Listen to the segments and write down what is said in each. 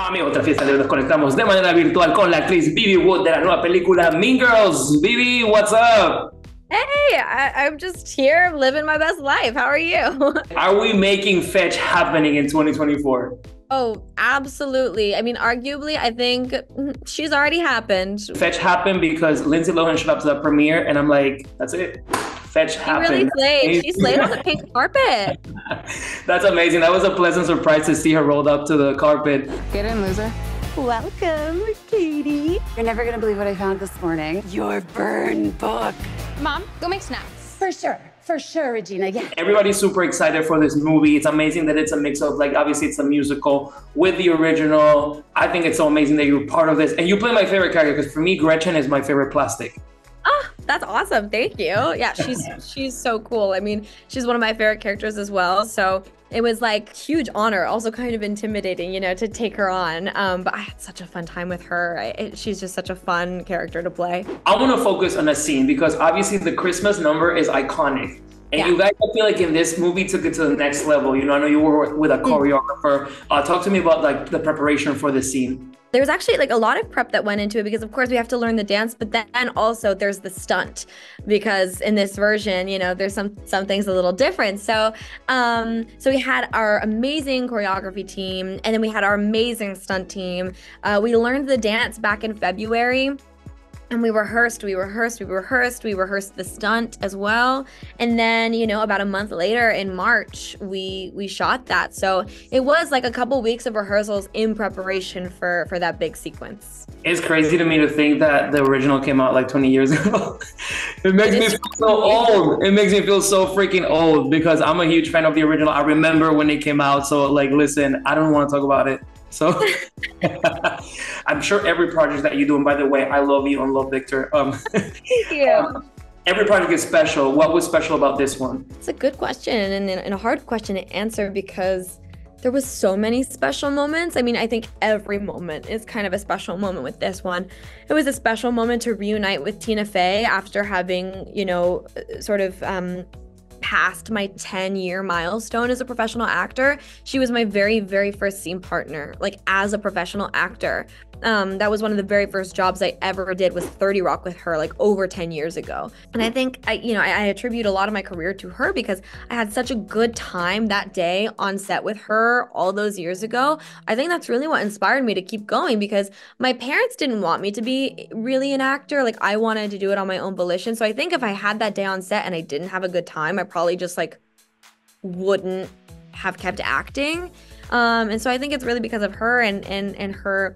Ah, amigo, otra fiesta de nos conectamos de manera virtual con la actriz Bebe Wood de la nueva película Mean Girls. Bibi, what's up? Hey, I, am just here living my best life. How are you? are we making Fetch happening in 2024? Oh, absolutely. I mean, arguably, I think mm, she's already happened. Fetch happened because Lindsay Lohan showed up to the premiere, and I'm like, that's it. Fetch she. Really slayed. She slayed on the pink carpet. that's amazing. That was a pleasant surprise to see her rolled up to the carpet. Get in, loser. Welcome, Cady. You're never gonna believe what I found this morning. Your burn book. Mom, go make snacks. For sure. For sure, Regina. Yeah. Everybody's super excited for this movie. It's amazing that it's a mix of like obviously it's a musical with the original. I think it's so amazing that you're part of this. And you play my favorite character because for me, Gretchen is my favorite plastic. That's awesome. Thank you. Yeah, she's she's so cool. I mean, she's one of my favorite characters as well. So it was like huge honor, also kind of intimidating, you know, to take her on. Um, but I had such a fun time with her. I, it, she's just such a fun character to play. I want to focus on a scene because obviously the Christmas number is iconic. And yeah. you guys, I feel like in this movie took it to the next level. You know, I know you were with a mm. choreographer. Uh, talk to me about like the preparation for the scene there's actually like a lot of prep that went into it because of course we have to learn the dance but then also there's the stunt because in this version you know there's some some things a little different so um so we had our amazing choreography team and then we had our amazing stunt team uh, we learned the dance back in february and we rehearsed we rehearsed we rehearsed we rehearsed the stunt as well. And then you know about a month later in march we we shot that. So it was like a couple weeks of rehearsals in preparation for for that big sequence. It's crazy to me to think that the original came out like 20 years ago. It makes it me feel so old. It makes me feel so freaking old because i'm a huge fan of the original. I remember when it came out. So like listen i don't want to talk about it. So I'm sure every project that you do, and by the way, I love you and love Victor. Um, Thank you. Um, every project is special. What was special about this one? It's a good question and, and a hard question to answer because there was so many special moments. I mean, I think every moment is kind of a special moment with this one. It was a special moment to reunite with Tina Fey after having, you know, sort of um, passed my 10 year milestone as a professional actor. She was my very, very first scene partner, like as a professional actor. Um, that was one of the very first jobs I ever did was 30 Rock with her, like over 10 years ago. And I think I, you know, I, I attribute a lot of my career to her because I had such a good time that day on set with her all those years ago. I think that's really what inspired me to keep going because my parents didn't want me to be really an actor. Like I wanted to do it on my own volition. So I think if I had that day on set and I didn't have a good time, I probably just like wouldn't have kept acting. Um, and so I think it's really because of her and and and her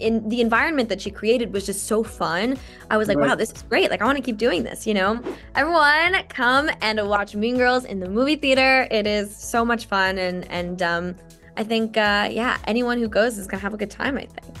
in the environment that she created was just so fun. I was like, right. wow, this is great. Like, I want to keep doing this, you know? Everyone, come and watch Mean Girls in the movie theater. It is so much fun. And, and, um, I think, uh, yeah, anyone who goes is going to have a good time, I think.